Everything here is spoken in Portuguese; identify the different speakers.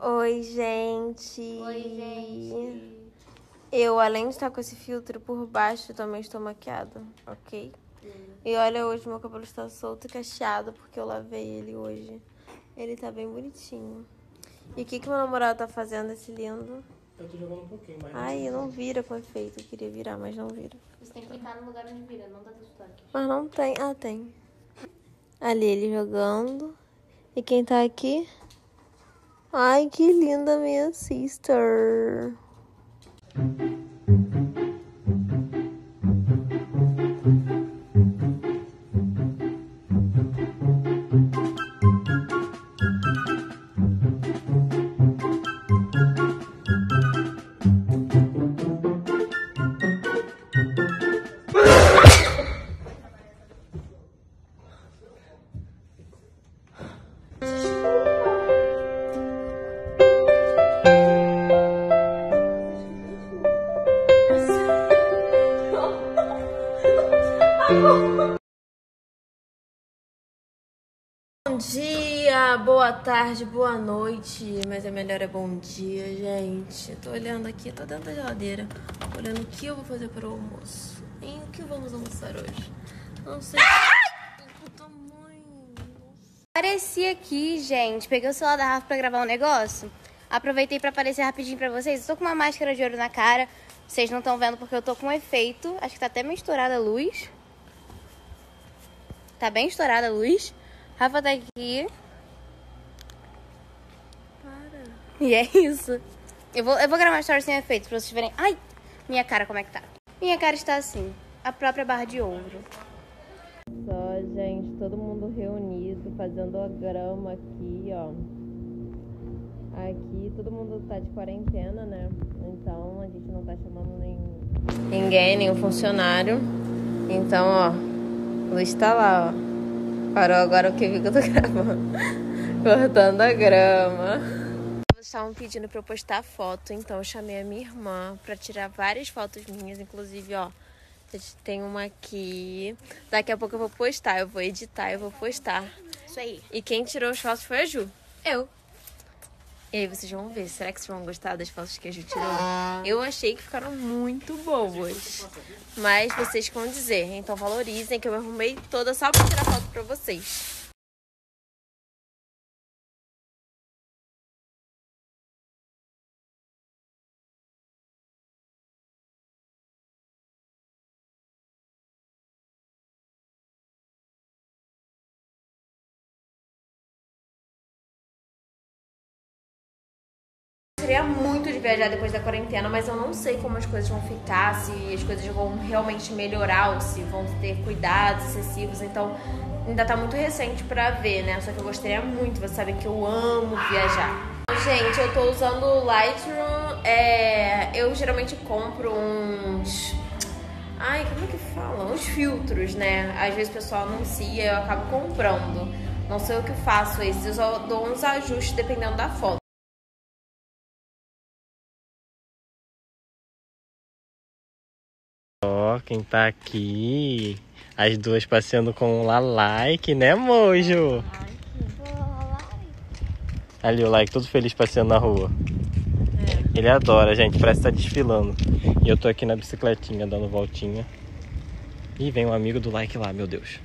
Speaker 1: Oi, gente.
Speaker 2: Oi, gente.
Speaker 1: Eu, além de estar com esse filtro por baixo, também estou maquiada, ok? E olha, hoje meu cabelo está solto e cacheado porque eu lavei ele hoje. Ele tá bem bonitinho. E o que, que meu namorado tá fazendo, esse lindo?
Speaker 3: Eu tô jogando um pouquinho, mas.
Speaker 1: Ai, não vira com efeito. Eu queria virar, mas não vira.
Speaker 2: Você tem que clicar no lugar onde vira, não dá destaque.
Speaker 1: Mas não tem. Ah, tem. Ali ele jogando. E quem tá aqui? Ai, que linda minha sister. Bom dia, boa tarde, boa noite, mas é melhor é bom dia, gente. Tô olhando aqui, tô dentro da geladeira, olhando o que eu vou fazer para o almoço. Em o que vamos almoçar hoje? Não sei. O.
Speaker 2: Apareci aqui, gente. Peguei o celular da Rafa pra gravar um negócio. Aproveitei pra aparecer rapidinho pra vocês. Eu tô com uma máscara de ouro na cara. Vocês não estão vendo porque eu tô com um efeito. Acho que tá até meio estourada a luz. Tá bem estourada a luz. Rafa tá aqui.
Speaker 1: Para.
Speaker 2: E é isso. Eu vou, eu vou gravar uma história sem efeito pra vocês verem. Ai, minha cara como é que tá. Minha cara está assim. A própria barra de ouro.
Speaker 1: Só, gente, todo mundo reunido, fazendo a grama aqui, ó. Aqui todo mundo tá de quarentena, né? Então a gente não tá chamando nenhum... ninguém, nenhum funcionário. Então, ó, Luiz tá lá, ó. Parou agora o que viu que eu tô gravando. Cortando a grama. Vocês estavam pedindo pra eu postar foto, então eu chamei a minha irmã pra tirar várias fotos minhas, inclusive, ó. Tem uma aqui. Daqui a pouco eu vou postar, eu vou editar, eu vou postar.
Speaker 2: Isso aí.
Speaker 1: E quem tirou as fotos foi a Ju.
Speaker 2: Eu.
Speaker 1: E aí vocês vão ver, será que vocês vão gostar das fotos que a Ju tirou? Eu achei que ficaram muito boas. Mas vocês vão dizer, então valorizem que eu me arrumei toda só pra tirar foto pra vocês. Gostaria muito de viajar depois da quarentena, mas eu não sei como as coisas vão ficar, se as coisas vão realmente melhorar ou se vão ter cuidados excessivos. Então, ainda tá muito recente pra ver, né? Só que eu gostaria muito, você sabe que eu amo viajar. Gente, eu tô usando o Lightroom. É, eu geralmente compro uns. Ai, como é que fala? Uns filtros, né? Às vezes o pessoal anuncia eu acabo comprando. Não sei o que faço esses, eu só dou uns ajustes dependendo da foto.
Speaker 3: Ó, quem tá aqui. As duas passeando com o Lalike, né, Mojo? Ali o Like todo feliz passeando na rua. Ele adora, gente. Parece que tá desfilando. E eu tô aqui na bicicletinha dando voltinha. E vem um amigo do Like lá, meu Deus.